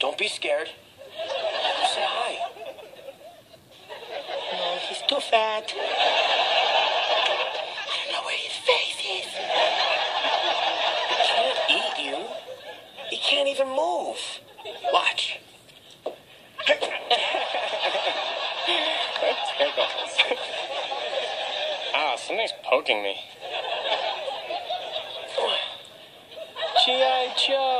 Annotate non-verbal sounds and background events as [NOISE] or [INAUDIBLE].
Don't be scared. Say hi. No, he's too fat. I don't know where his face is. He can't eat you. He can't even move. Watch. [LAUGHS] Ah, something's poking me. G.I. Joe.